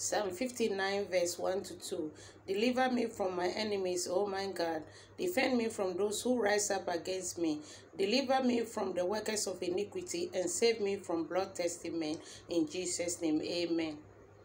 Psalm 59, verse 1 to 2. Deliver me from my enemies, O my God. Defend me from those who rise up against me. Deliver me from the workers of iniquity and save me from bloodthirsty men. In Jesus' name, amen.